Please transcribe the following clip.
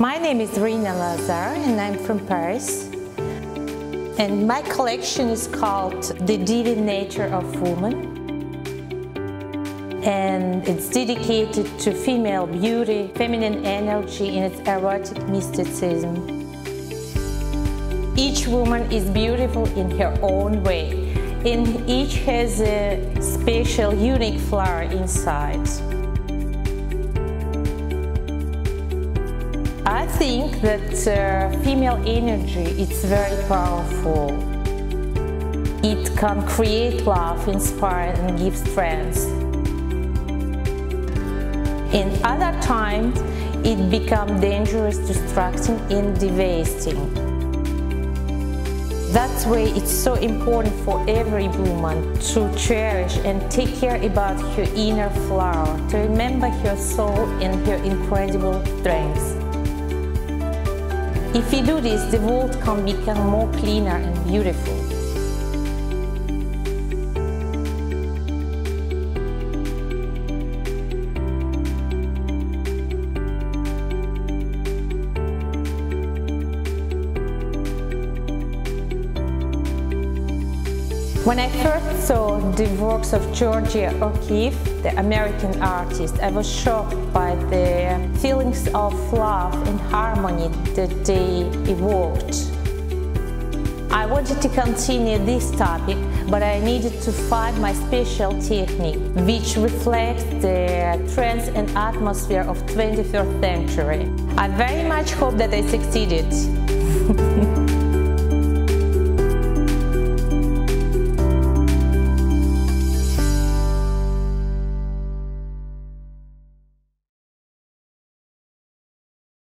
My name is Rina Lazar and I'm from Paris. And my collection is called The Divine Nature of Woman. And it's dedicated to female beauty, feminine energy, and its erotic mysticism. Each woman is beautiful in her own way, and each has a special, unique flower inside. I think that uh, female energy is very powerful. It can create love, inspire and give strength. In other times, it becomes dangerous, distracting and devastating. That's why it's so important for every woman to cherish and take care about her inner flower, to remember her soul and her incredible strengths. If we do this, the world can become more cleaner and beautiful. When I first saw the works of Georgia O'Keeffe, the American artist, I was shocked by the feelings of love and harmony that they evoked. I wanted to continue this topic, but I needed to find my special technique, which reflects the trends and atmosphere of 21st century. I very much hope that I succeeded.